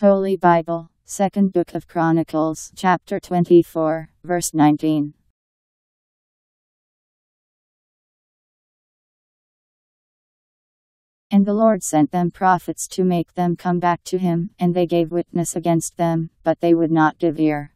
Holy Bible, Second Book of Chronicles, chapter 24, verse 19. And the Lord sent them prophets to make them come back to him, and they gave witness against them, but they would not give ear.